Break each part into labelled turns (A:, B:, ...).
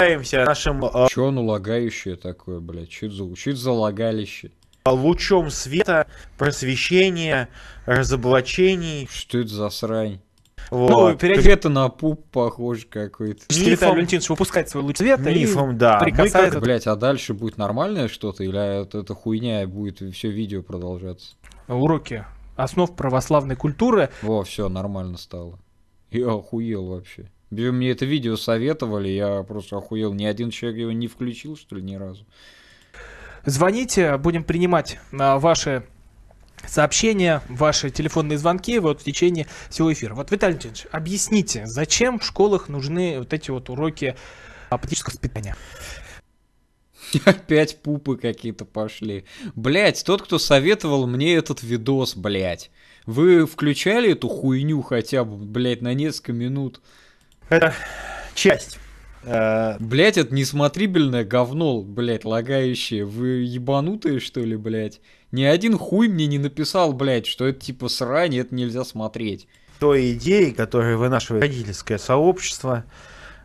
A: Касаемся нашим э,
B: Че оно лагающее такое, блядь? Это за, чё за лагалище?
A: лучом света, просвещения, разоблачений.
B: Что это за срань?
A: Вот.
C: Ну, периодически
B: Это на пуп похож какой-то.
A: Мифом.
C: Валентинович выпускает свой луч света
A: Мифом,
C: и
A: да. Мы
C: прикасается
A: как-
B: Блять, а дальше будет нормальное что-то? Или это, это хуйня и будет все видео продолжаться?
C: уроки основ православной культуры.
B: Во, все, нормально стало. Я охуел вообще. Вы Мне это видео советовали, я просто охуел. Ни один человек его не включил, что ли, ни разу.
C: Звоните, будем принимать а, ваши сообщения, ваши телефонные звонки вот в течение всего эфира. Вот, Виталий Леонидович, объясните, зачем в школах нужны вот эти вот уроки патриотического воспитания?
B: Опять пупы какие-то пошли. Блять, тот, кто советовал мне этот видос, блять. Вы включали эту хуйню хотя бы, блять, на несколько минут?
A: Это часть. э,
B: Блять, это несмотрибельное говно, блять, лагающее. Вы ебанутые, что ли, блять? Ни один хуй мне не написал, блять, что это типа срань, это нельзя смотреть.
A: той идеи, которые вынашивает родительское сообщество,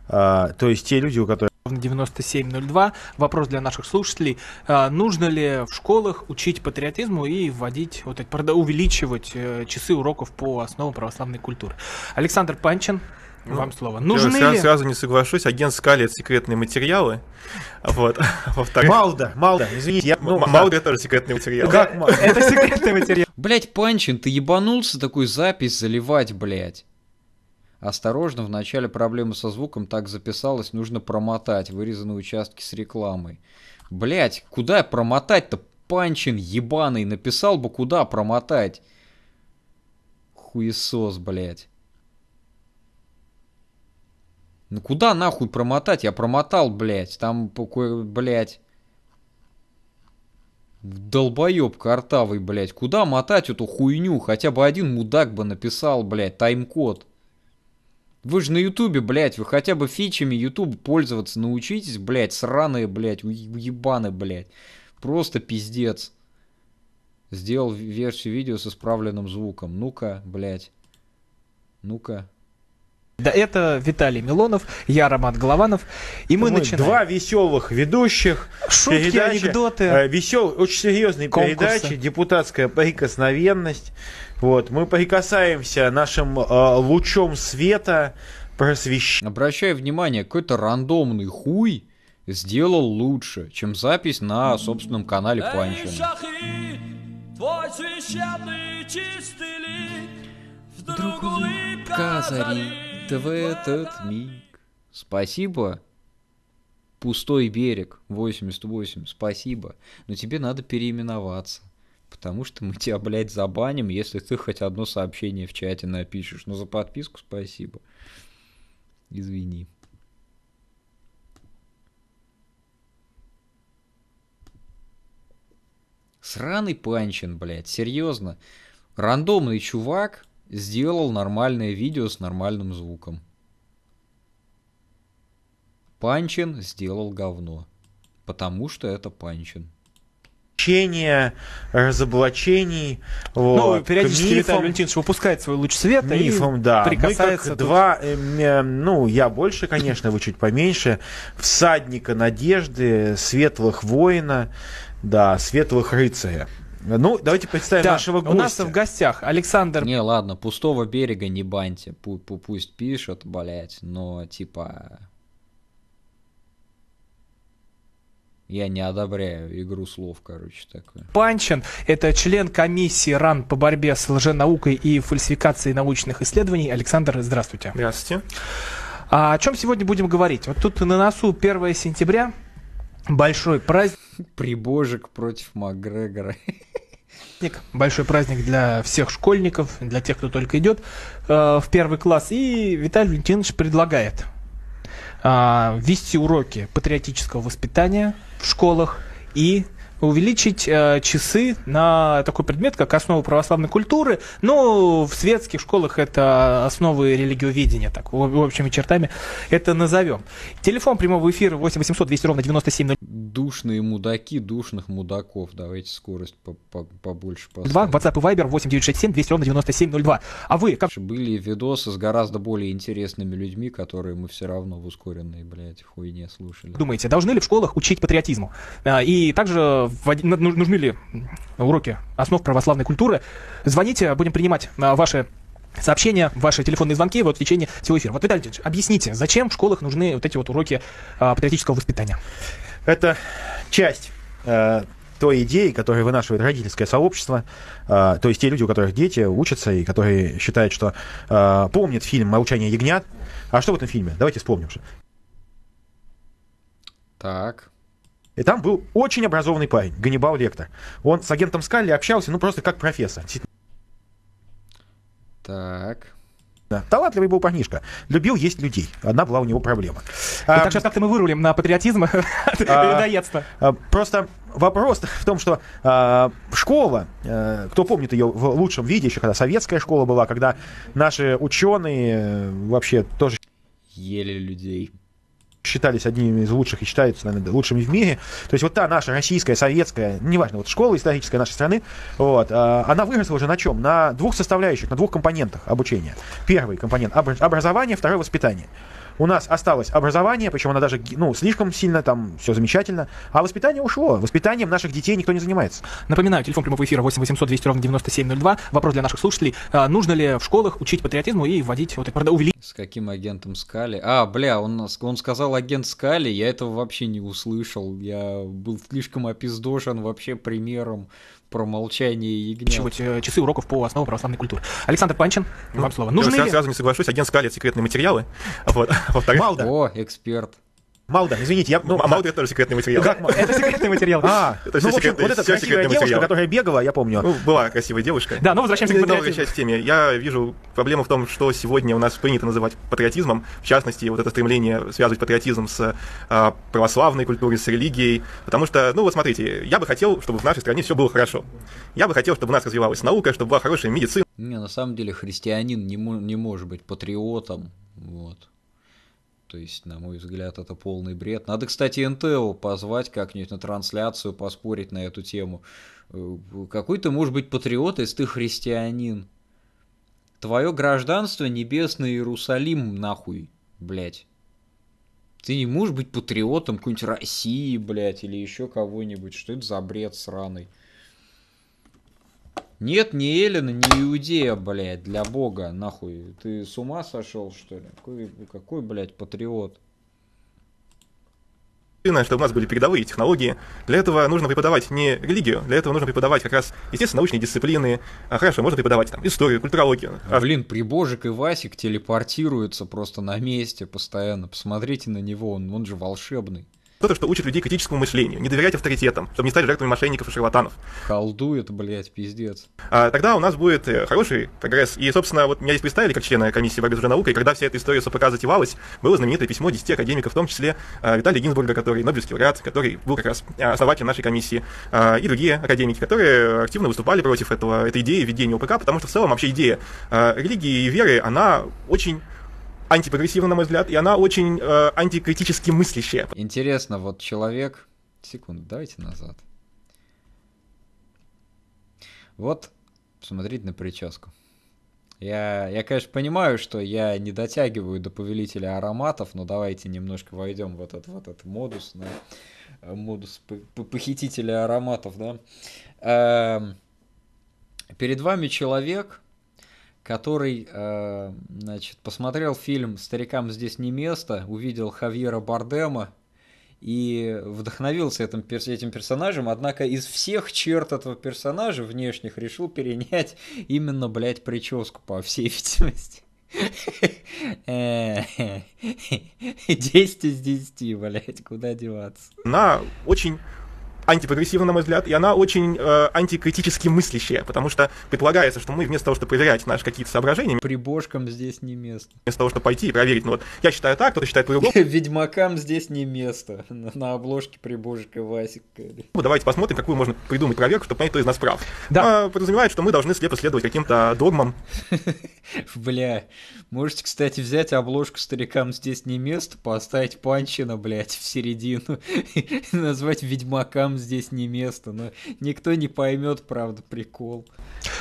A: а, то есть те люди, у которых
C: 9702. Вопрос для наших слушателей. А, нужно ли в школах учить патриотизму и вводить, вот эти, прода- увеличивать э, часы уроков по основам православной культуры? Александр Панчин,
D: Ну,
C: вам слово.
D: Я
C: Нужны
D: сразу,
C: ли...
D: сразу не соглашусь. Агент скалит секретные материалы. Вот. Во-вторых,
A: Малда, Малда, извините, я, ну,
D: м- мало ли тоже секретные материалы.
A: как Малда?
C: Это секретный материал.
B: Блять, Панчин, ты ебанулся такую запись заливать, блять. Осторожно, в начале проблемы со звуком так записалось, нужно промотать вырезанные участки с рекламой. Блять, куда промотать-то? Панчин ебаный, написал бы, куда промотать. Хуесос, блять. Ну куда нахуй промотать? Я промотал, блять. Там, блять. Долбоеб картавый, блядь. Куда мотать эту хуйню? Хотя бы один мудак бы написал, блядь, тайм-код. Вы же на ютубе, блядь, вы хотя бы фичами ютуба пользоваться научитесь, блядь, сраные, блядь, уе- уебаны, блядь. Просто пиздец. Сделал версию видео с исправленным звуком. Ну-ка, блядь. Ну-ка.
C: Да, это Виталий Милонов, я Роман Голованов, и мы,
A: Мы
C: начинаем.
A: Два веселых ведущих.
C: Шутки,
A: передача,
C: анекдоты.
A: весел, очень серьезные
C: Конкурсы.
A: передачи, депутатская прикосновенность. Вот, мы прикасаемся нашим э, лучом света, просвещения.
B: Обращаю внимание, какой-то рандомный хуй сделал лучше, чем запись на собственном канале
E: шахи, твой священный чистый лик, Вдруг улыбка
B: Казарит в этот миг. Спасибо. Пустой берег 88. Спасибо. Но тебе надо переименоваться. Потому что мы тебя, блядь, забаним, если ты хоть одно сообщение в чате напишешь. Но за подписку спасибо. Извини. Сраный Панчин, блядь, серьезно. Рандомный чувак сделал нормальное видео с нормальным звуком. Панчин сделал говно. Потому что это Панчин.
A: разоблачений,
C: Ну,
A: вот,
C: периодически
A: к
C: Виталий Валентинович выпускает свой луч света
A: мифам,
C: и
A: да. Мы
C: прикасается
A: как
C: тут.
A: два, э, ну, я больше, конечно, вы чуть поменьше, всадника надежды, светлых воина, да, светлых рыцаря. Ну, давайте представим
C: Да,
A: нашего
C: у нас
A: гостя.
C: в гостях Александр
B: Не, ладно, пустого берега не баньте. Пу- пу- пусть пишет, блять, но типа... Я не одобряю игру слов, короче, такое.
C: Панчин. Это член комиссии РАН по борьбе с лженаукой и фальсификацией научных исследований. Александр, здравствуйте.
D: Здравствуйте.
C: А о чем сегодня будем говорить? Вот тут на носу 1 сентября, большой праздник,
B: Прибожик против Макгрегора.
C: Большой праздник для всех школьников, для тех, кто только идет э, в первый класс. И Виталий Валентинович предлагает а, ввести уроки патриотического воспитания в школах и увеличить э, часы на такой предмет, как основа православной культуры. Ну, в светских школах это основы религиоведения, так, в- общими чертами это назовем. Телефон прямого эфира 8 800 200 ровно 97
B: Душные мудаки, душных мудаков. Давайте скорость по- по- побольше
C: 2,
B: поставим.
C: WhatsApp и Viber 8967 200 ровно 9702. А вы, как
B: Были видосы с гораздо более интересными людьми, которые мы все равно в ускоренной, блядь, хуйне слушали.
C: думаете, должны ли в школах учить патриотизму? А, И также нужны ли уроки основ православной культуры? Звоните, будем принимать а, ваши сообщения, ваши телефонные звонки вот в течение всего эфира. Вот, Виталий Леонидович, объясните, зачем в школах нужны вот эти вот уроки а, патриотического воспитания?
A: Это часть э, той идеи, которую вынашивает родительское сообщество, э, то есть те люди, у которых дети учатся и которые считают, что э, помнят фильм «Молчание ягнят». А что в этом фильме? Давайте вспомним же.
B: Так.
A: И там был очень образованный парень, Ганнибал Лектор. Он с агентом Скалли общался, ну, просто как профессор.
B: Так.
A: да. Талантливый был парнишка. Любил есть людей. Одна была у него проблема. А,
C: Итак, сейчас как-то мы вырулим на патриотизм людоедство.
A: А, Просто вопрос в том, что а, школа, э, кто помнит ее в лучшем виде, еще когда советская школа была, когда наши ученые э, вообще тоже
B: Ели людей.
A: Считались одними из лучших и считаются, наверное, лучшими в мире. То есть вот та наша российская, советская, неважно, вот школа историческая нашей страны, вот, а, она выросла уже на чем? На двух составляющих, на двух компонентах обучения. Первый компонент обра- образование, второй воспитание. У нас осталось образование, причем оно даже, ну, слишком сильно, там, все замечательно, а воспитание ушло. Воспитанием наших детей никто не занимается.
C: Напоминаю, телефон прямого эфира 8 800 200 ровно 9702. Вопрос для наших слушателей. А, Нужно ли в школах учить патриотизму и вводить, вот, это, увеличить
B: С каким агентом Скали? А, бля, он, нас- он сказал агент Скали, я этого вообще не услышал. Я был слишком опиздошен вообще примером про молчание ягнят.
C: э, часы уроков по основам православной культуры? Александр Панчин, вам слово.
D: Я
C: Нужны
D: сразу,
C: ли...
D: сразу не соглашусь, агент скалит секретные материалы. Вот.
A: Малда,
B: О, эксперт.
A: Малда, извините, я...
D: ну, а мало это тоже секретный материал.
A: Как?
C: Это секретный материал.
A: А,
D: Это
A: ну, в общем, вот эта красивая девушка,
D: материалы.
A: которая бегала, я помню.
D: Ну, была красивая девушка.
C: Да, но возвращаемся к патриотизму.
D: теме, я вижу проблему в том, что сегодня у нас принято называть патриотизмом, в частности, вот это стремление связывать патриотизм с а, православной культурой, с религией, потому что, ну вот смотрите, я бы хотел, чтобы в нашей стране все было хорошо. Я бы хотел, чтобы у нас развивалась наука, чтобы была хорошая медицина,
B: Не, на самом деле христианин не, не может быть патриотом. Вот. То есть, на мой взгляд, это полный бред. Надо, кстати, НТО позвать как-нибудь на трансляцию, поспорить на эту тему. Э, Какой ты можешь быть патриот, если ты христианин? Твое гражданство небесный Иерусалим, нахуй, блядь. Ты не можешь быть патриотом какой-нибудь России, блядь, или еще кого-нибудь. Что это за бред сраный? Нет, ни Эллина, ни Иудея, блядь, для бога, нахуй. Ты с ума сошел, что ли? Какой, какой блядь, патриот?
D: чтобы у нас были передовые технологии. Для этого нужно преподавать не религию, для этого нужно преподавать как раз, естественно, научные дисциплины. А хорошо, можно преподавать там историю, культурологию. А
B: Блин, Прибожик и Васик телепортируются просто на месте постоянно. Посмотрите на него, он, он же волшебный.
D: Кто-то, что учит людей критическому мышлению, не доверять авторитетам, чтобы не стать жертвами мошенников и шарлатанов.
B: Колдует, блядь, пиздец.
D: А тогда у нас будет э, хороший прогресс. И, собственно, вот меня здесь представили как члена комиссии борьбы за науку, и когда вся эта история с ОПК затевалась, было знаменитое письмо 10 академиков, в том числе э, Виталия Гинзбурга, который Нобелевский лауреат, который был как раз э, основателем нашей комиссии, э, и другие академики, которые активно выступали против этого, этой идеи введения ОПК, потому что в целом вообще идея э, религии и веры, она очень антипрогрессивна, на мой взгляд, и она очень э, антикритически мыслящая.
B: Интересно, вот человек... Секунду, давайте назад. Вот, смотрите на прическу. Я, я, конечно, понимаю, что я не дотягиваю до повелителя ароматов, но давайте немножко войдем в этот, вот этот модус, да, э, модус похитителя ароматов, да. Эм, перед вами человек, который, э, значит, посмотрел фильм «Старикам здесь не место», увидел Хавьера Бардема и вдохновился этим, этим персонажем, однако из всех черт этого персонажа внешних решил перенять именно, блядь, прическу, по всей видимости. Э, 10 из 10, блядь, куда деваться?
D: Она очень антипрогрессивна, на мой взгляд, и она очень э, антикритически мыслящая, потому что предполагается, что мы вместо того, чтобы проверять наши какие-то соображения,
B: Прибожкам здесь не место.
D: вместо того, чтобы пойти и проверить, ну вот, я считаю так, кто-то считает по-другому,
B: Ведьмакам здесь не место. На, обложке Прибожика Васик.
D: Ну, давайте посмотрим, какую можно придумать проверку, чтобы понять, кто из нас прав.
C: Да.
D: А, подразумевает, что мы должны слепо следовать каким-то догмам.
B: Бля, можете, кстати, взять обложку старикам здесь не место, поставить Панчина, блядь, в середину назвать Ведьмакам здесь не место. Но никто не поймет, правда, прикол.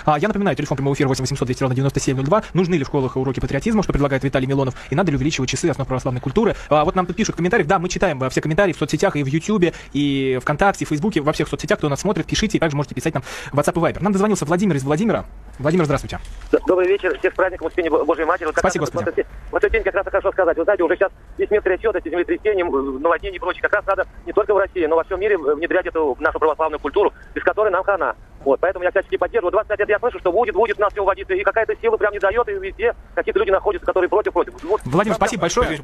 C: А, я напоминаю, телефон прямого эфира 8 800 200 ровно 9702. Нужны ли в школах уроки патриотизма, что предлагает Виталий Милонов, и надо ли увеличивать часы основ православной культуры? А, вот нам тут пишут в комментариях, да, мы читаем э, все комментарии в соцсетях, и в Ютьюбе, и ВКонтакте, и Фейсбуке, во всех соцсетях, кто нас смотрит, пишите, и также можете писать нам в WhatsApp и Viber. Нам дозвонился Владимир из Владимира. Владимир, здравствуйте.
F: Добрый вечер, всех с праздником Успения Бо- Божьей Матери. Вот
C: Спасибо,
F: раз
C: Господи.
F: Вот, этот- вот этот день как раз хорошо сказать. Вы знаете, уже сейчас весь мир трясет эти землетрясения, наводнения и прочее. Как раз надо не только в России, но во всем мире внедрять эту нашу православную культуру, без которой нам хана. Вот, поэтому я, кстати, поддерживаю. 25 лет я слышу, что будет, будет нас все уводиться, и какая-то сила прям не дает, и везде какие-то люди находятся, которые против, против. Вот,
C: Владимир, спасибо большое.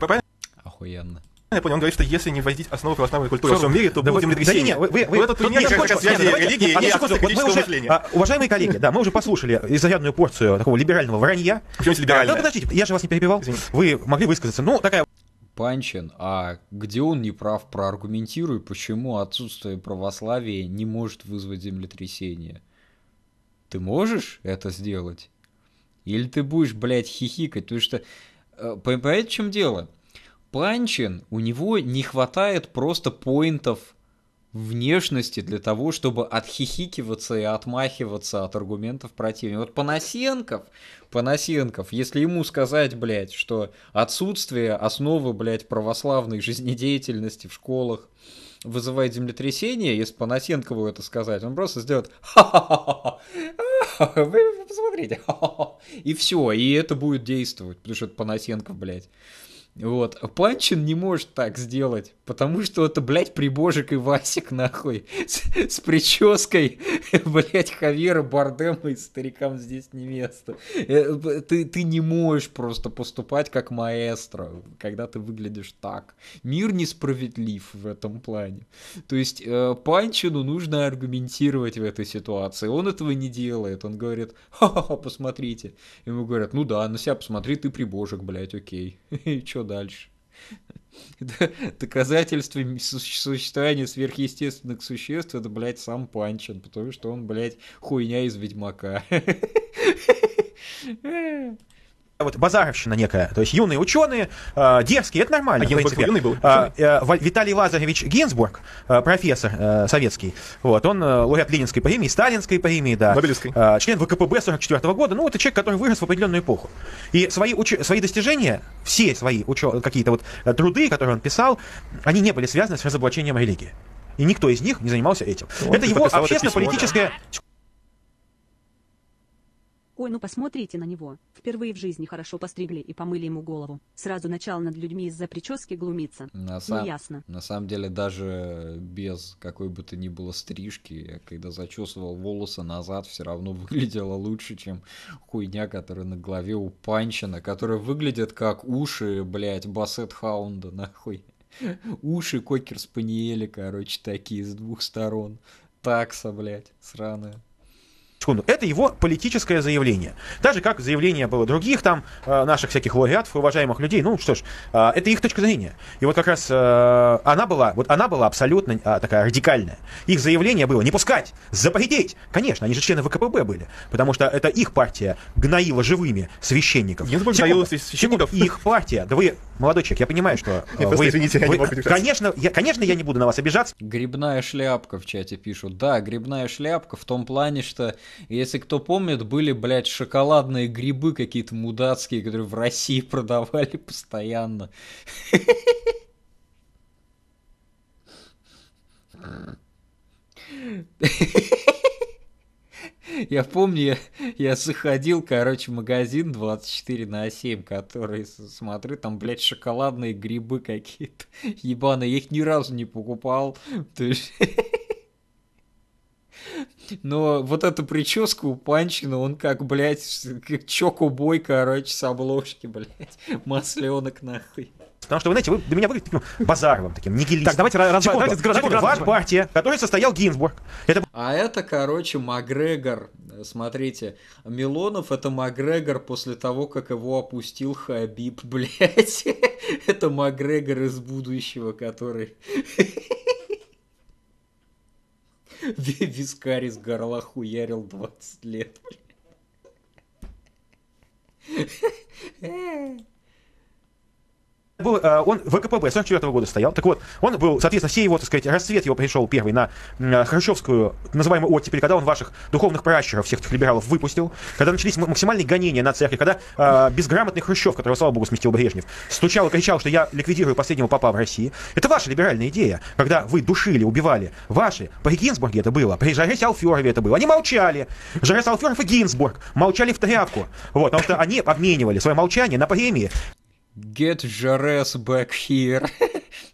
B: Охуенно.
D: я понял, он говорит, что если не вводить основу православной культуры во всем мире, то
A: Да вы-
D: землетрясение.
A: да вы- вы- вы-
D: Вот это
A: тут
D: пример как раз связи
A: нет,
D: религии
A: одну
D: и
A: секунду. Вот мы
D: критического
A: уже,
D: мышления.
A: а, Уважаемые коллеги, да, мы уже послушали изрядную порцию такого либерального вранья.
D: Здесь либеральное?
A: Да, подождите, я же вас не перебивал.
D: Извините.
A: Вы могли высказаться. Ну, такая
B: Панчин, а где он не прав, проаргументируй, почему отсутствие православия не может вызвать землетрясение. Ты можешь это сделать? Или ты будешь, блядь, хихикать? Потому что, э, понимаете, в чем дело? Панчин, у него не хватает просто поинтов внешности для того, чтобы отхихикиваться и отмахиваться от аргументов противника. Вот Панасенков, Панасенков, если ему сказать, блядь, что отсутствие основы, блядь, православной жизнедеятельности в школах вызывает землетрясение, если Панасенкову это сказать, он просто сделает «Ха-ха-ха-ха, вы посмотрите, ха-ха-ха». и все, и это будет действовать, потому что это Панасенков, блядь. Вот. Панчин не может так сделать, потому что это, блядь, Прибожик и Васик, нахуй, с, с прической, блядь, Хавера Бардема и старикам здесь не место. Э, Ты, ты не можешь просто поступать как маэстро, когда ты выглядишь так. Мир несправедлив в этом плане. То есть э, Панчину нужно аргументировать в этой ситуации. Он этого не делает. Он говорит, ха-ха-ха, посмотрите. Ему говорят, ну да, на себя посмотри, ты прибожик, блядь, окей. И что дальше? Д- Доказательствами су- существования сверхъестественных существ это, блядь, сам Панчин, потому что он, блядь, хуйня из Ведьмака.
A: вот базаровщина некая. То есть юные ученые, э, дерзкие, это нормально.
D: А Гинзбург юный был?
A: Э, Ва- Виталий Лазаревич Гинзбург, э, профессор э, советский, вот, он э, лауреат Ленинской премии, Сталинской премии, да.
D: Нобелевской.
A: Э, член ВКПБ 44 года. Ну, это человек, который вырос в определенную эпоху. И свои, уч- свои достижения, все свои учё- какие-то вот э, труды, которые он писал, они не были связаны с разоблачением религии. И никто из них не занимался этим.
D: Он
A: это его общественно-политическое...
G: Ой, ну посмотрите на него. Впервые в жизни хорошо постригли и помыли ему голову. Сразу начал над людьми из-за прически глумиться.
B: На,
G: Ну
B: сам-
G: ясно.
B: на самом деле, даже без какой бы то ни было стрижки, я когда зачесывал волосы назад, все равно выглядело лучше, чем хуйня, которая на голове у Панчина, которая выглядит как уши, блядь, Бассет Хаунда, нахуй. Уши Кокер Спаниеля, короче, такие с двух сторон. Такса, блядь, сраная.
A: Секунду, это его политическое заявление. Так же, как заявление было других там, э, наших всяких лауреатов, и уважаемых людей. Ну что ж, э, это их точка зрения. И вот как раз э, она была, вот она была абсолютно э, такая радикальная. Их заявление было не пускать, запретить. Конечно, они же члены ВКПБ были, потому что это их партия гноила живыми священников.
D: Гинзбург
A: Секунду,
D: гноил священников?
A: секунду, Их партия. Да вы, молодой человек, я понимаю, что вы,
D: извините, я не
A: вы-
D: мог удержаться.
A: конечно, я, конечно, я не буду на вас обижаться.
B: Грибная шляпка в чате пишут. Да, грибная шляпка в том плане, что, если кто помнит, были, блядь, шоколадные грибы какие-то мудацкие, которые в России продавали постоянно. Я помню, я, я заходил, короче, в магазин 24 на 7, который, смотрю, там, блядь, шоколадные грибы какие-то ебаные. Я их ни разу не покупал. То есть... Но вот эта прическа у Панчина, он как, блядь, как чокобой, короче, с обложки, блядь. Масленок нахуй.
A: Потому что, вы знаете, вы для меня выглядите таким базаровым, таким нигилистом.
C: Так, давайте раз-
A: Секунду,
C: давайте
A: секунду.
C: давайте
A: Ваша партия, в которой состоял Гинзбург, это
B: А это, короче, Макгрегор. Смотрите, Милонов это Макгрегор после того, как его опустил Хабиб, блядь. Это Макгрегор из будущего, который... Ви- Вискарь из горла хуярил 20 лет.
A: Был, э, он в ВКПБ 44 года стоял. Так вот, он был, соответственно, все его, так сказать, расцвет его пришел первый на м, хрущевскую, называемую оттепель, когда он ваших духовных пращуров, всех этих либералов, выпустил, когда начались максимальные гонения на церкви, когда э, безграмотный Хрущев, которого, слава богу, сместил Брежнев, стучал и кричал, что я ликвидирую последнего папа в России. Это ваша либеральная идея, когда вы душили, убивали. Ваши, при Гинзбурге это было, при Жаресе Алферове это было. Они молчали. Жарес Алферов и Гинзбург молчали в тряпку. Вот, потому что они обменивали свое молчание на премии
B: Get Жарес back here.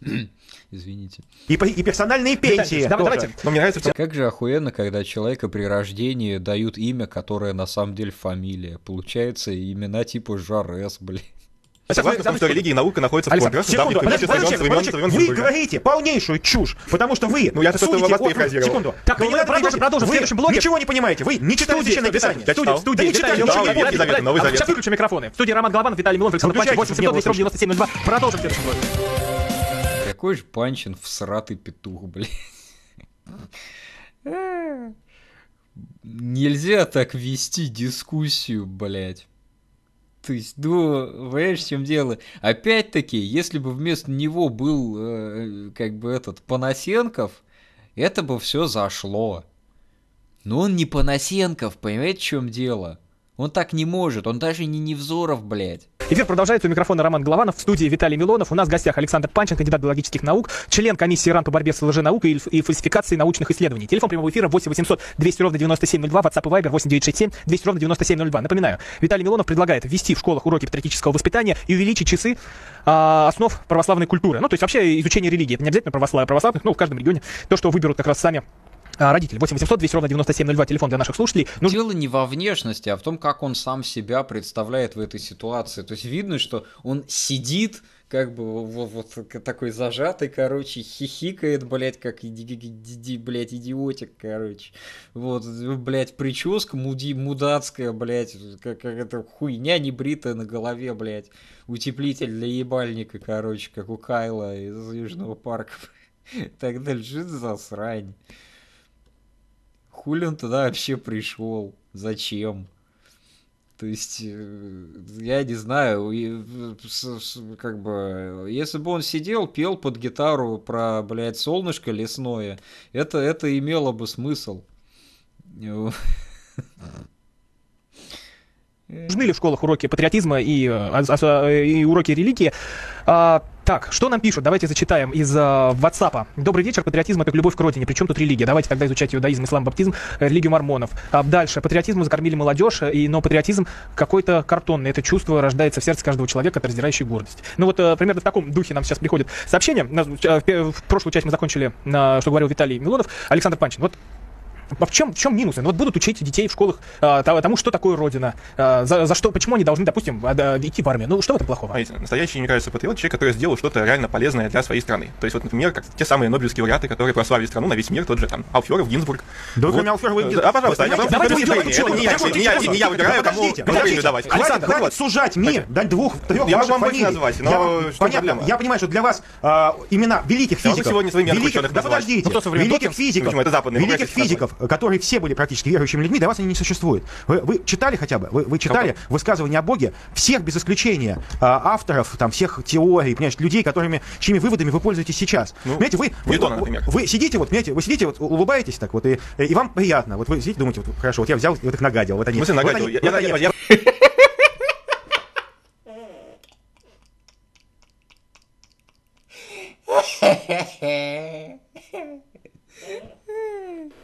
B: Извините.
A: и, и персональные пенсии. Тоже.
C: давайте.
D: Но мне нравится
B: Как же охуенно, когда человека при рождении дают имя, которое на самом деле фамилия. Получается имена типа Жарес, блин.
D: Том, что религия и наука находятся в контексте
A: Секунду, подожди, вы говорите полнейшую чушь, потому что вы
D: Ну, перефразировал.
A: Секунду.
C: Так,
A: Вы
C: ну,
A: не надо
C: продолжим, продолжим в
A: вы
C: следующем блоке.
A: Ничего не понимаете, вы не читали
C: Студия,
A: Священное Писание.
D: я читал.
C: В студии
A: Да не читали, ничего не.
C: Сейчас выключим микрофоны. В студии Роман Голованов, Виталий Милонов, Александр Панчев,
A: Выключайте, чтобы
C: 800
A: не было
C: 9702. Продолжим в следующем блоке.
B: Какой же Панчин всратый петух, блин. Нельзя так вести дискуссию, блядь. То есть, ну, понимаешь, в чем дело? Опять-таки, если бы вместо него был, э, как бы этот, Панасенков, это бы все зашло. Но он не Панасенков, понимаете, в чем дело? Он так не может, он даже не Невзоров, блядь.
C: Эфир продолжается. У микрофона Роман Голованов. В студии Виталий Милонов. У нас в гостях Александр Панчин, кандидат биологических наук, член комиссии РАН по борьбе с лженаукой и фальсификацией научных исследований. Телефон прямого эфира 8 800 200 ровно 9702, WhatsApp и Viber 8 967 200 ровно 9702. Напоминаю, Виталий Милонов предлагает ввести в школах уроки патриотического воспитания и увеличить часы а, основ православной культуры. Ну, то есть вообще изучение религии. Это не обязательно православ... православных, ну, в каждом регионе. То, что выберут как раз сами а, родители. 8 800 200 ровно 9702, телефон для наших слушателей. Ну,
B: Дело не во внешности, а в том, как он сам себя представляет в этой ситуации. То есть видно, что он сидит, как бы вот, вот такой зажатый, короче, хихикает, блядь, как, иди, иди- блядь, идиотик, короче. Вот, блядь, прическа муди, мудацкая, блядь, как, как эта хуйня небритая на голове, блядь. Утеплитель для ебальника, короче, как у Кайла из Южного парка. Так дальше, что это за срань? Хули он туда вообще пришел? Зачем? То есть, э, я не знаю, э, как бы, если бы он сидел, пел под гитару про, блядь, солнышко лесное, это, это имело бы смысл. Э,
C: нужны ли в школах уроки патриотизма и, э, а- а- и уроки религии. Так, что нам пишут? Давайте зачитаем из а, WhatsApp. Добрый вечер. Патриотизм это любовь к родине. Причем тут религия? Давайте тогда изучать иудаизм, ислам, баптизм, э, религию мормонов. А дальше. Патриотизм закормили молодежь, э, и, но патриотизм какой-то картонный. Это чувство рождается в сердце каждого человека, это раздирающая гордость. Ну вот э, примерно в таком духе нам сейчас приходит сообщение. Э, в прошлую часть мы закончили, на, что говорил Виталий Милонов. Александр Панчин. Вот а в чем, в чем минусы? Ну, вот будут учить детей в школах а, то- тому, что такое Родина, а, за, за что, почему они должны, допустим, а, идти в армию. Ну, что в этом плохого?
D: Знаете, настоящий, мне кажется, патриот человек, который сделал что-то реально полезное для своей страны. То есть, вот, например, как те самые нобелевские лауреаты, которые прославили страну на весь мир, тот же там Алферов, Гинзбург.
A: Да
D: Вот.
A: кроме Алферова и Гинзбурга.
D: А, пожалуйста, я просто-
C: давайте уйдем,
D: не не я, выбираю, кому премию давать.
A: Александр, хватит сужать мне до двух, трех
D: Я
A: ваших
D: вам могу
A: фамилий.
D: назвать, но
A: понятно, я понимаю, что для вас а, имена великих
D: могу
A: физиков,
D: сегодня своими
A: великих, да подождите,
C: Ну,
A: великих физиков,
D: Почему? Это западные,
A: великих
D: могу
A: физиков, которые все были практически верующими людьми, для вас они не существуют. Вы, вы читали хотя бы, вы, вы читали высказывания о Боге всех без исключения а, авторов, там, всех теорий, понимаешь, людей, которыми, чьими выводами вы пользуетесь сейчас.
D: Ну,
A: понимаете, вы, вы,
D: Ньютона,
A: вы-
D: например.
A: вы сидите, вот, понимаете, вы сидите, вот, улыбаетесь так вот, и, и вам приятно. Вот вы сидите, думаете, вот, хорошо, вот я взял, вот их нагадил. Вот они,
D: В смысле,
A: вот
D: нагадил?
A: они-
D: Я-
A: вот
D: я-
A: они-
D: я-
A: Это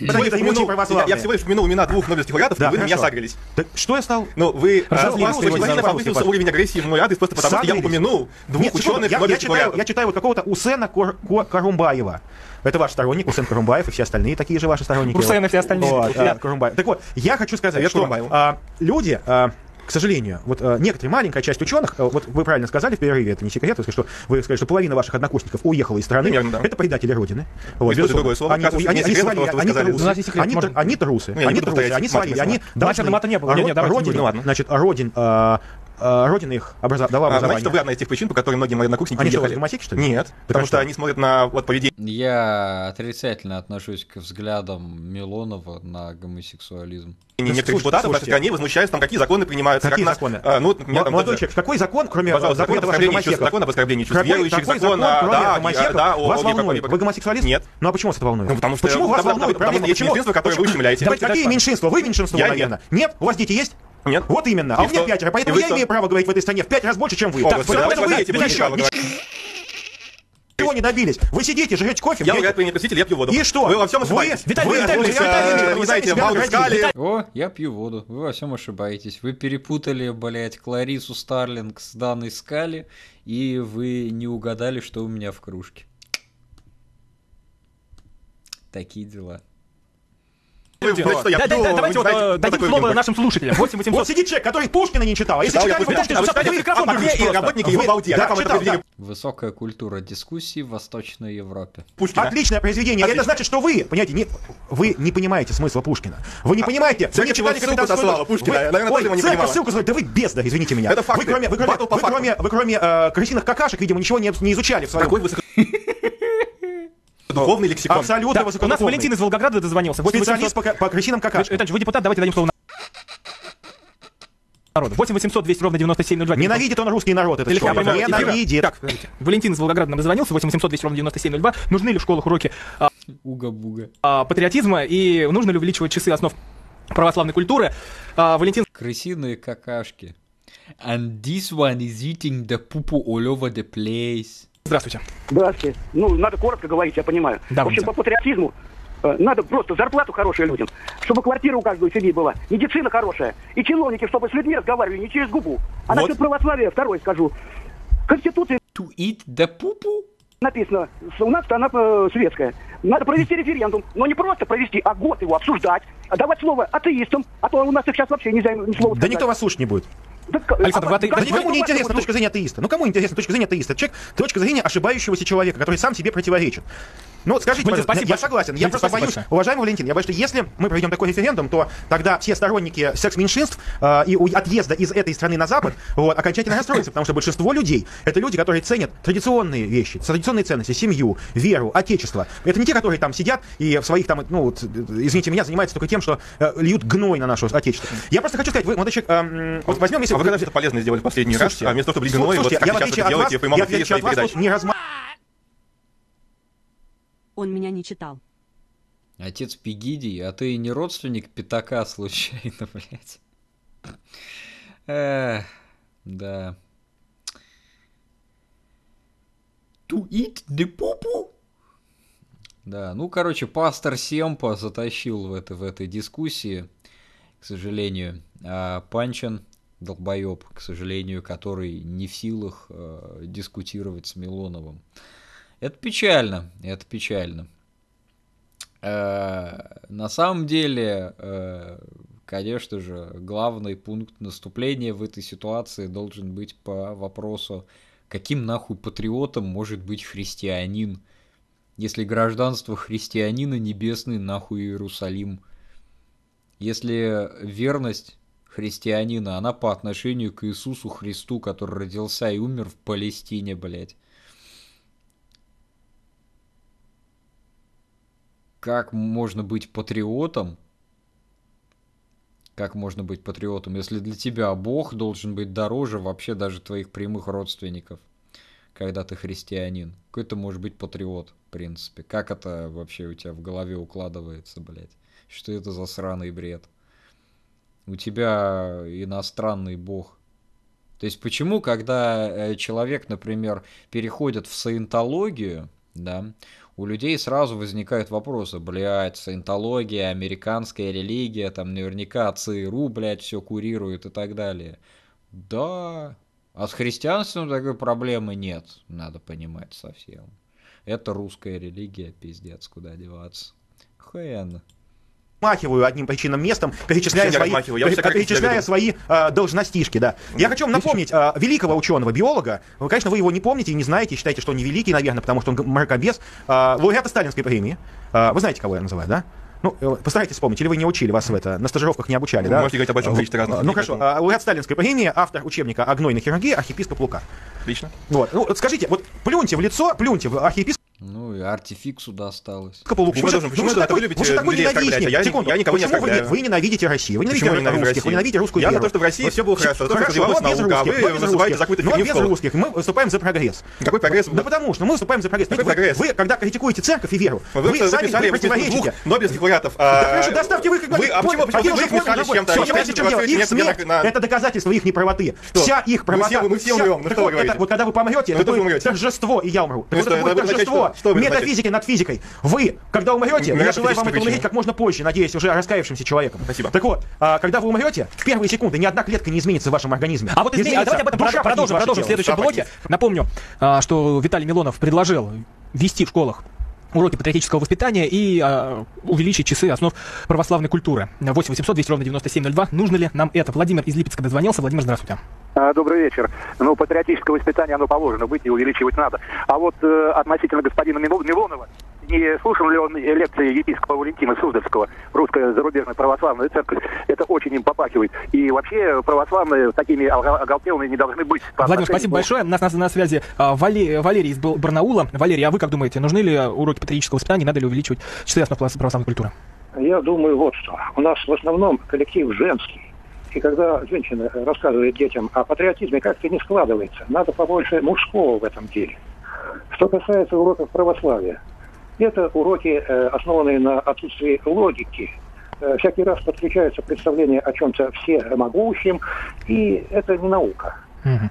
D: я- я всего лишь упомянул имена двух нобелевских лауреатов,
A: Да,
D: и вы на меня сагрились.
A: Так что я стал?
D: Ну, вы а, у вас очень повысился уровень агрессии в мой адрес просто потому, что я
A: Сагрились.
D: упомянул двух
A: Нет,
D: ученых
A: я, я,
D: нобелевских
A: читаю,
D: лауреатов.
A: я читаю вот какого-то Усена Кор- Ко- Карумбаева. Это ваш сторонник, Усен Карумбаев, и все остальные такие же ваши сторонники.
C: Усен и все остальные.
A: Вот, а. Так вот, я хочу сказать, что а, люди... а, к сожалению, вот а, некоторая маленькая часть ученых, а, вот вы правильно сказали в перерыве, это не секрет, вы сказали, что вы сказали, что половина ваших однокурсников уехала из страны.
D: Примерно, да.
A: Это предатели Родины. Вот,
D: другое слово.
A: Они,
D: Кажется,
A: они,
D: не
A: они
D: секрет,
A: свалили,
D: просто вы
A: они
D: сказали.
A: трусы.
C: У нас есть секрет,
A: Они,
C: можно?
A: тр- они трусы.
D: Не, не
A: они
D: буду
A: трусы.
D: повторять
A: Они
D: мат
A: свалили.
D: на
A: Они
D: мат.
C: Мата-
A: должны-
C: мата не было. Не, не,
A: Род-
C: давайте не
A: Родина,
C: будем.
D: Ну ладно.
A: Значит, Родин, а, а, Родина их образа- дала
D: А,
A: образование.
D: Значит, вы одна из тех причин, по которой многие мои однокурсники
A: Они что,
D: уехали.
A: гомосеки, что ли?
D: Нет, потому
A: что?
D: что они смотрят на вот поведение
B: Я отрицательно отношусь к взглядам Милонова на гомосексуализм.
A: слушайте,
D: некоторых депутатов в нашей
A: слушайте.
D: стране, возмущаются, там, какие законы принимаются.
A: Какие
D: как нас-
A: законы?
D: а, ну, вот
A: М-
D: там
A: Молодой человек, какой закон, кроме
D: Пожалуйста,
A: закона
D: закон об чувств, закон об оскорблении чувств
A: Какой,
D: верующих,
A: какой
D: закон,
A: закон,
D: а,
A: кроме
D: да,
A: гомосеков,
D: да, о-
A: вас
D: о
A: волнует? Вы гомосексуалист?
D: Нет.
A: Ну а почему вас это волнует?
D: Ну, потому что-
A: почему вас
D: потому-
A: волнует?
D: потому что есть меньшинство, которое вы ущемляете.
A: Какие меньшинства? Вы меньшинство, наверное. Нет? У вас дети есть?
D: Нет.
A: Вот именно. А
D: И
A: у меня
D: что?
A: пятеро, поэтому я
D: что?
A: имею право говорить в этой стране в пять раз больше, чем вы.
D: О,
A: Так,
D: Господи,
A: потому
D: давайте
A: что вы
D: будете
A: ничего- не добились. Вы сидите, жрете кофе.
D: Я лауреат премии «Просветитель», я пью воду.
A: И что?
D: Вы во всем
A: Вы-
D: ошибаетесь.
C: Виталий
D: Вы
A: Виталий
D: э,
A: Витальевич,
D: вы знаете,
A: сами
D: в
A: себя
D: Маунт-Скале.
A: оградили.
B: О, я пью воду. Вы во всем ошибаетесь. Вы перепутали, блядь, Кларису Старлинг с данной скали, и вы не угадали, что у меня в кружке. Такие дела.
D: Вы знаете, что я
C: Да- да-
D: пью,
C: да-
D: вы
C: Давайте вот, э, дадим слово нашим слушателям. 8
A: Вот
C: 800.
A: сидит человек, который Пушкина не читал. А Если читали
D: Пушкина, а
A: а
D: работники его
A: вы-
D: балде. А?
B: Высокая культура дискуссий в Восточной Европе.
D: Пушкина.
A: Отличное произведение. Это значит, что вы, понимаете, не, вы не понимаете смысла Пушкина. Вы не понимаете. Вы не читали
D: ссылку
A: «Капитанскую
D: сослала
A: дочь».
D: Пушкина? Наверное, его не понимала.
A: ссылку. Да вы безда, извините меня.
D: Это факты.
A: Вы кроме, э, крысиных какашек, видимо, ничего не, не изучали в своем...
D: Духовный лексикон.
A: Абсолютно
C: Да, у нас. Валентин из Волгограда дозвонился. 8
A: Специалист
C: 800.
A: по, по крысиным какашкам.
C: Витальевич, вы депутат, давайте дадим слово народу. 8 800 200 ровно 9702.
A: Ненавидит он русский народ, этот человек. Ненавидит.
C: Так, подождите. Валентин из Волгограда нам дозвонился. 8 800 200 ровно 9702. Нужны ли в школах уроки а,
B: Уга-буга.
C: а, патриотизма и нужно ли увеличивать часы основ православной культуры? А, Валентин
B: Крысиные какашки. And this one is eating the poo all over the place.
C: Здравствуйте.
H: Здравствуйте. Ну, надо коротко говорить, я понимаю.
C: Да,
H: в общем, по патриотизму э, надо просто зарплату хорошую людям, чтобы квартира у каждого семьи была, медицина хорошая, и чиновники, чтобы с людьми разговаривали не через губу. А
D: Вот.
H: насчет православия, второй скажу. В Конституции
B: To eat the poo
H: написано, у нас страна э, светская. Надо провести референдум, но не просто провести, а год его обсуждать, а давать слово атеистам, а то у нас их сейчас вообще нельзя ни слова
A: Да
H: сказать.
A: никто вас слушать не будет.
H: Да, к-
C: Александр,
H: а
C: вы
H: как-
A: Да никому не интересна точка зрения атеиста. Ну кому интересна точка зрения атеиста? Человек, точка зрения ошибающегося человека, который сам себе противоречит. Ну, вот скажите, пожалуйста,
C: спасибо
A: я
C: большое.
A: согласен. Я
C: Валентин,
A: просто боюсь,
C: большое.
A: уважаемый Валентин, я боюсь, что если мы проведем такой референдум, то тогда все сторонники секс-меньшинств э, и у- отъезда из этой страны на Запад вот, окончательно расстроятся, потому что большинство людей это люди, которые ценят традиционные вещи, традиционные ценности, семью, веру, отечество. Это не те, которые там сидят и в своих там, ну, вот, э, извините меня, занимаются только тем, что э, льют гной на наше отечество. Я просто хочу сказать, вы, молодой человек, эм, вот возьмем, если
D: А вы когда что-то полезное сделали в последний раз,
A: Слушайте,
D: а вместо того, чтобы лить гной, вот
A: слушайте,
D: как
A: я в отличие
D: это
A: от вас, я в отличие от вас вот не разма...
G: Он меня не читал.
B: Отец Пегидий, а ты не родственник Пятака случайно, блядь? Эх, да. To eat the poo Да, ну, короче, пастор Семпа затащил в, это, в этой дискуссии, к сожалению, а Панчин, долбоеб, к сожалению, который не в силах э, дискутировать с Милоновым. Это печально, это печально. Э, На самом деле, э, конечно же, главный пункт наступления в этой ситуации должен быть по вопросу, каким нахуй патриотом может быть христианин, если гражданство христианина небесный нахуй Иерусалим. Если верность христианина, она по отношению к Иисусу Христу, который родился и умер в Палестине, блядь. Как можно быть патриотом, как можно быть патриотом, если для тебя Бог должен быть дороже вообще даже твоих прямых родственников, когда ты христианин. Какой ты можешь быть патриот, в принципе? Как это вообще у тебя в голове укладывается, блядь? Что это за сраный бред? У тебя иностранный Бог. То есть почему, когда э, человек, например, переходит в саентологию, Да. У людей сразу возникают вопросы, блядь, саентология, американская религия, там наверняка ЦРУ, блядь, все курирует и так далее. Да. А с христианством такой проблемы нет, надо понимать совсем. Это русская религия, пиздец, куда деваться. Хрен.
A: Махиваю одним причинным местом, перечисляя свои,
D: я
A: перечисляя свои э, должностишки, да. Я хочу вам напомнить э, великого ученого, биолога. Вы, конечно, вы его не помните и не знаете, считаете, что он не великий, наверное, потому что он мракобес. Э, лауреата Сталинской премии. Э, вы знаете, кого я называю, да? Ну, э, постарайтесь вспомнить, или вы не учили, вас в это, на стажировках не обучали,
D: Вы
A: да?
D: можете говорить о большом
A: Э,
D: количестве разных
A: Ну,
D: людей,
A: хорошо.
D: поэтому-
A: Э, лауреат Сталинской премии, автор учебника о гнойной хирургии, архиепископ Лука.
D: Отлично.
A: Вот. Ну, вот скажите, вот плюньте в лицо, плюньте в архиепископа
B: Ну и артификсу досталось.
A: Луку.
D: Почему
A: Вы же-
D: должен- почему
A: вы же
D: это вы
A: такой-
D: любите
A: вы такой ненавистник.
D: Я-
A: Секунду.
D: я никого не
A: Почему вы,
D: оскорбляю.
A: вы ненавидите Россию, вы ненавидите
D: Почему я
A: русских, вы
D: Россию?
A: ненавидите русскую
D: Я за
A: веру.
D: то, что в России всё было
A: Всё-
D: хорошо, за то,
A: хорошо,
D: что развивалась наука, а
A: русских,
D: вы
A: но без
D: вызываете
A: русских.
D: за какую-то
A: Но без русских. Мы выступаем за прогресс.
D: Какой прогресс?
A: Да потому что мы выступаем за прогресс.
D: Какой
A: Вы-
D: прогресс?
A: Вы, когда критикуете церковь и веру,
D: Вы,
A: вы,
D: вы
A: сами
D: записали
A: вы
D: в двух
A: противоречите.
D: Нобелевских лауреатов. А,
A: хорошо, доставьте вы их
D: Вы, а почему, почему вы их мешали с чем-то? Я
A: это доказательство их неправоты. Вся их правота.
D: все- мы все умрем. Ну что вы
A: вот,
D: говорите?
A: Вот когда вы помрете, это
D: вы
A: торжество, и я умру. Вот это будет торжество
D: что?
A: Метафизики над физикой. Вы, когда умрете,
D: На
A: я желаю вам это
D: причину.
A: как можно позже, надеюсь, уже раскаявшимся человеком.
D: Спасибо.
A: Так вот, а, когда вы умрете, в первые секунды ни одна клетка не изменится в вашем организме.
C: А вот изме-
A: Изменится
C: давайте об этом продолжим, продолжим, в следующем блоке. Напомню, а, что Виталий Милонов предложил ввести в школах уроки патриотического воспитания и а, увеличить часы основ православной культуры. 8 800 200 ровно 9702. Нужно ли нам это? Владимир из Липецка дозвонился. Владимир, здравствуйте.
I: А, Добрый вечер. Ну, патриотическое воспитание, оно положено быть и увеличивать надо. А вот э, относительно господина Мило- Милонова, не слушал ли он лекции епископа Валентина Суздальского, русская зарубежная православная церковь, это очень им попахивает. И вообще православные такими оголтелыми не должны быть.
C: Владимир, спасибо большое. У нас на, на связи а, Вале- Валерий из Барнаула. Валерий, а вы как думаете, нужны ли уроки патриотического воспитания, надо ли увеличивать часы основ правос- православной культуры?
J: Я думаю вот что. У нас в основном коллектив женский. И когда женщина рассказывает детям о патриотизме, как-то не складывается. Надо побольше мужского в этом деле. Что касается уроков православия, это уроки, э, основанные на отсутствии логики. Э, Всякий раз подключается представление о чем-то всемогущем, и это не наука.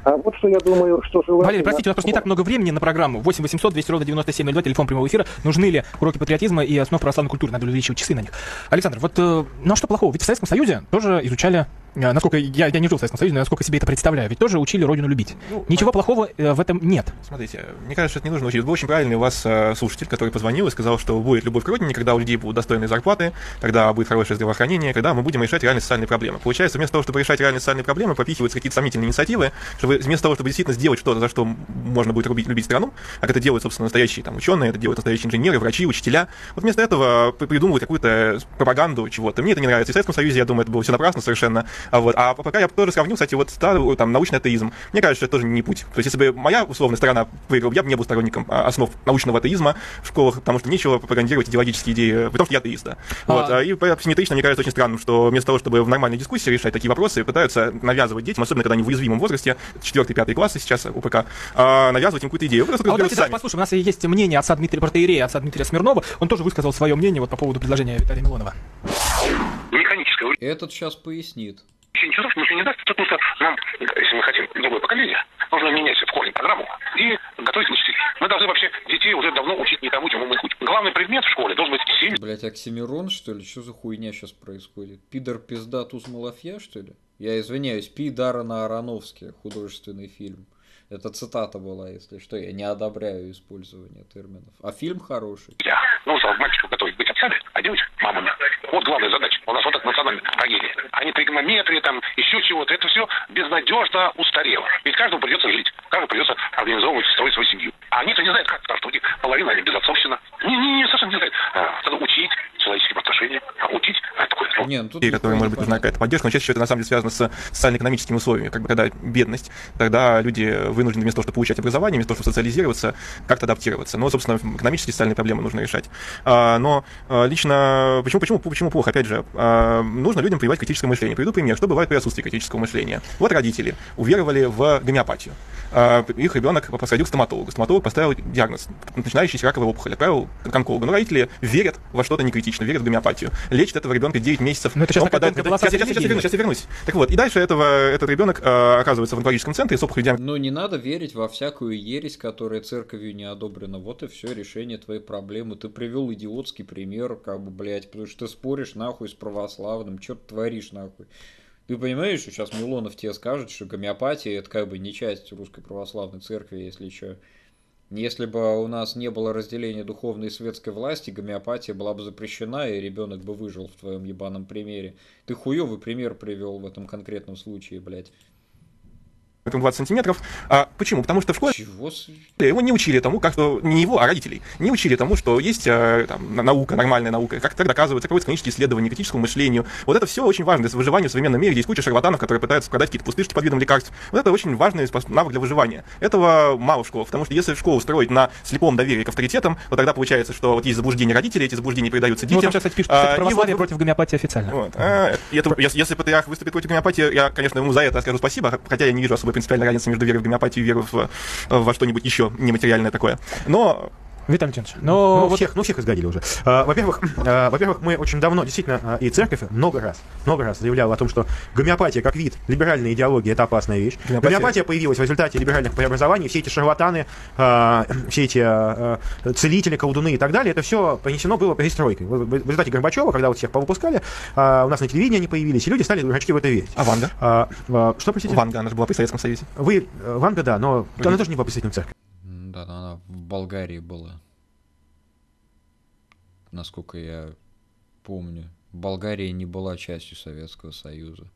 J: А вот что я думаю, что желательно...
C: Валерий, простите, у нас просто не так много времени на программу. 8 800 200 ровно 9702, телефон прямого эфира. Нужны ли уроки патриотизма и основ православной культуры? Надо ли увеличивать часы на них? Александр, вот э, ну а что плохого? Ведь в Советском Союзе тоже изучали, насколько я, я не жил в Советском Союзе, но насколько себе это представляю, ведь тоже учили родину любить.
D: Ну,
C: Ничего плохого э, в этом нет.
D: Смотрите, мне кажется, что это не нужно учить. Был очень правильный у вас э, слушатель, который позвонил и сказал, что будет любовь к родине, когда у людей будут достойные зарплаты, когда будет хорошее здравоохранение, когда мы будем решать реальные социальные проблемы. Получается, вместо того, чтобы решать реальные социальные проблемы, пропихиваются какие-то сомнительные инициативы, чтобы вместо того, чтобы действительно сделать что-то, за что можно будет любить, любить страну, а как это делают, собственно, настоящие там ученые, это делают настоящие инженеры, врачи, учителя. Вот вместо этого при- придумывают какую-то пропаганду чего-то. Мне это не нравится. И в Советском Союзе, я думаю, это было все напрасно совершенно. А, вот. а пока я тоже сравню, кстати, вот да, там научный атеизм. Мне кажется, это тоже не путь. То есть, если бы моя условная сторона выиграла, я бы не был сторонником а, основ научного атеизма в школах, потому что нечего пропагандировать идеологические идеи, потому что я атеист, да. Вот.
C: А-
D: А, И симметрично, мне кажется, очень странным, что вместо того, чтобы в нормальной дискуссии решать такие вопросы, пытаются навязывать детям, особенно когда они в уязвимом возрасте, 4-5 классы сейчас УПК, а, навязывать им какую-то идею. Просто
C: А вот давайте
D: сами.
C: послушаем. У нас есть мнение отца Дмитрия протеерея, отца Дмитрия Смирнова. Он тоже высказал свое мнение вот по поводу предложения Виталия Милонова.
K: Механическое
B: Этот сейчас пояснит.
K: увеличение часов смысла не даст, потому что нам, если мы хотим новое поколение, нужно менять в корень программу и готовить учителей. Мы должны вообще детей уже давно учить не тому, чему мы их учим. Главный предмет в школе должен быть семь
B: Блять, Оксимирон, что ли? Что за хуйня сейчас происходит? Пидор, пизда, туз, малафья, что ли? Я извиняюсь, Пи Даррена Аронофски, художественный фильм. Это цитата была, если что. Я не одобряю использование терминов. А фильм хороший.
K: Я научил мальчиков готовить быть отцами, а девочек мамами. Вот главная задача. У нас вот это национальная трагедия. А не тригонометрия, там, еще чего-то. Это все безнадежно устарело. Ведь каждому придется жить. Каждому придется организовывать, строить свою семью. А они-то не знают, как, потому что у них половина они безотцовщина. Не, не, не, совершенно не знают. А, Надо учить человеческим отношениям. А учить, а такое слово.
B: Не, ну тут
D: людей, которые, может быть, нужна какая-то поддержка, но чаще всего это на самом деле связано с социально-экономическими условиями. Как бы когда бедность, тогда люди вынуждены вместо того, чтобы получать образование, вместо того, чтобы социализироваться, как-то адаптироваться. Но, собственно, экономические социальные проблемы нужно решать. А, но лично, почему, почему, почему плохо? Опять же, а, нужно людям прививать критическое мышление. Приведу пример, что бывает при отсутствии критического мышления. Вот родители уверовали в гомеопатию. А, их ребенок посадил к стоматологу. Стоматолог поставил диагноз, начинающийся раковая опухоль, отправил к онкологу. Но родители верят во что-то некритичное, верят в гомеопатию. Лечат этого ребенка 9 месяцев месяцев.
C: Ну, это сейчас
D: это-
C: полоса
D: Сейчас, сейчас, сейчас я вернусь, сейчас я вернусь. Так вот, и дальше этого, этот ребенок э, оказывается в онкологическом центре с опухолью диаметра
B: Ну, не надо верить во всякую ересь, которая церковью не одобрена. Вот и все, решение твоей проблемы. Ты привел идиотский пример, как бы, блядь, потому что ты споришь нахуй с православным. Что ты творишь нахуй? Ты понимаешь, что сейчас Милонов тебе скажет, что гомеопатия это как бы не часть русской православной церкви, если что. Если бы у нас не было разделения духовной и светской власти, гомеопатия была бы запрещена, и ребенок бы выжил в твоем ебаном примере. Ты хуёвый пример привел в этом конкретном случае, блядь.
D: 20 сантиметров. А, почему? Потому что в школе
B: Чего?
D: его не учили тому, как что не его, а родителей. Не учили тому, что есть э, там, на- наука, нормальная наука, как так доказывается, проводятся клинические исследования, критическому мышлению. Вот это все очень важно для выживания в современном мире. Есть куча шарлатанов, которые пытаются продать какие-то пустышки под видом лекарств. Вот это очень важный навык для выживания. Этого мало в школах, потому что если школу строить на слепом доверии к авторитетам, то тогда получается, что вот есть заблуждения родителей, эти заблуждения передаются
C: Ну, вот
D: детям.
C: там, кстати, пишут,
D: А,
C: кстати,
D: и
C: православие
D: вот-
C: против гомеопатии официально.
D: вот. А, это, если, если патриарх выступит против гомеопатии, я, конечно, ему за это скажу спасибо, хотя я не вижу особой принципиальной разницы между верой в гомеопатию и верой в, во что-нибудь еще нематериальное такое. Но
C: Виталий Леонидович,
A: Ну,
C: но вот
A: всех, ну, всех изгадили уже. А, во-первых, а, во-первых, мы очень давно, действительно, а, и церковь много раз, много раз заявляла о том, что гомеопатия как вид либеральной идеологии – это опасная вещь.
D: Гомеопатия-
A: Гомеопатия появилась в результате либеральных преобразований. Все эти шарлатаны, а, все эти а, целители, колдуны и так далее, это все понесено было перестройкой. В, результате Горбачева, когда вот всех повыпускали, а, у нас на телевидении они появились, и люди стали дурачки в это верить.
D: а Ванга?
A: А, а, что, простите?
D: Ванга, она же была при Советском Союзе.
A: Вы, э, Ванга, да, но она тоже не была представителем церкви.
B: Болгарии была. Насколько я помню. Болгария не была частью Советского Союза.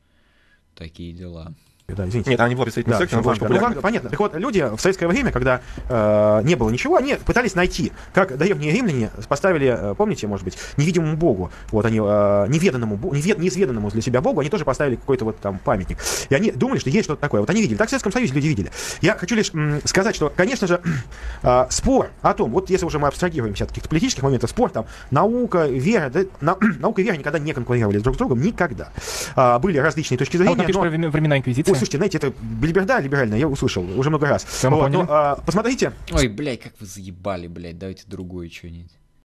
B: Такие дела.
A: Да, извините.
D: Нет, она не была представителем
A: Да,
D: церкви, она была.
A: Ну. Ванга, понятно. Так вот, люди в советское время, когда э, не было ничего, они пытались найти, как древние римляне поставили, э, помните, может быть, невидимому богу, вот они, э, неведанному, невед, неизведанному для себя богу, они тоже поставили какой-то вот там памятник. И они думали, что есть что-то такое. Вот они видели. Так в Советском Союзе люди видели. Я хочу лишь м, сказать, что, конечно же, э, спор о том, вот если уже мы абстрагируемся от каких-то политических моментов, спор там, наука, вера, да, на- наука и вера никогда не конкурировали друг с другом, никогда. А, были различные точки
C: а
A: зрения.
C: вот там пишут
A: но-
C: про времена инквизиции.
A: Ой, слушайте, знаете, это билиберда либеральная, я услышал уже много раз. Вот, но, а, посмотрите,
B: Ой, блядь, как вы заебали, блядь, давайте другое что-нибудь.